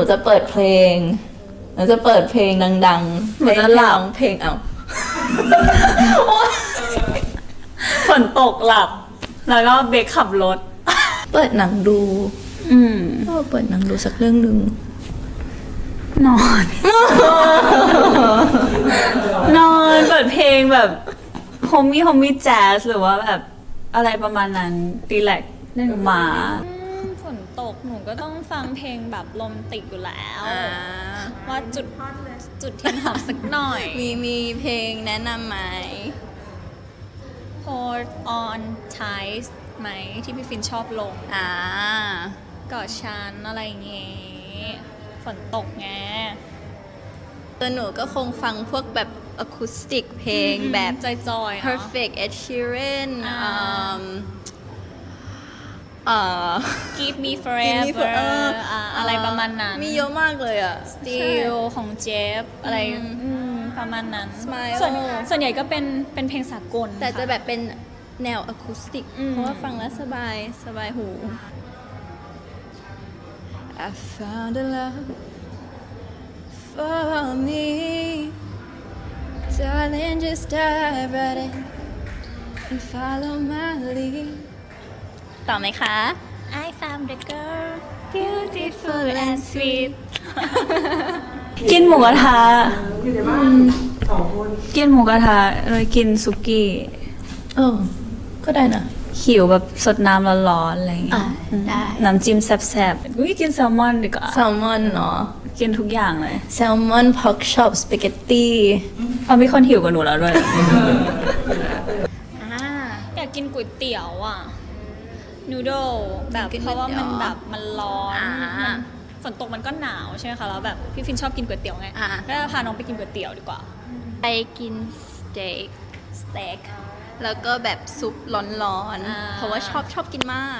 นูจะเปิดเพลง หนูจะเปิดเพลงดังๆหนูจะหลับเพลงเอาฝนตกหลับ แล้วก็เบคขับรถ เปิดหนังดู อืมก็เปิดหนังดูสักเรื่องหนึ่งนอน นอนเปิดเพลงแบบโฮมี่โฮมี่แจ๊สหรือว่าแบบอะไรประมาณนั้นตีแลกเล่นกับหมาฝ นตกหนูก็ต้องฟังเพลงแบบโรแมนติกอยู่แล้วว่าจุดจุดเทียนหอมสักหน่อย มีมีเพลงแนะนำไหม Hold on tight ไหมที่พี่ฟินชอบลงอ่ากอดฉันอะไรอย่างเงี้ยฝนตกไงตัวหนูก็คงฟังพวกแบบอะคูสติกเพลงแบบจอยๆเนอะ Perfect Ed Sheeran อ่าอืมเอ่อ Give me Give forever Me Forever อ่าอะไรประมาณนั้น มีเยอะมากเลยอะ Still ของเจฟอะไรอืมอืมประมาณนั้น Smile ส่วนส่วนใหญ่ก็เป็นเป็นเพลงสากล แต่จะค่แบบเป็นแนวอะคูสติกอืมเพราะว่าฟังแล้วสบายสบายหู I found a love for me Darling just dive right in and follow my lead ต่อไหมคะ I found the girl beautiful and sweet กินหมูกระทะกินหมูกระทะเลยกินสุกี้เออก็ได้นะหิวแบบสดน้ำร้อนๆอะไรอย่างเงี้อะยอืมได้น้ำจิ้มแซ่บๆอุ้ยกินแซลมอนดีกว่าแซลมอนเนาะกินทุกอย่างเลยแซลมอน pork chop สปาเกตตี้เอามีคนหิวกว่าหนูแล้วด้วยอ่าอยากกินก๋วยเตี๋ยวอะ noodle แบบกินเพราะว่าก๋วยเตี๋มัยนวแบบมันร้อนอ่ามันฝนตกมันก็หนาวใช่ไหมคะแล้วแบบพี่ฟรีนชอบกินก๋วยเตี๋ยวไงอ่าก็จะพาน้องไปกินก๋วยเตี๋ยวดีกว่า ไปกินสเต็กสเต็กแล้วก็แบบซุปร้อนอ่าๆเพราะว่าชอบชอบกินมาก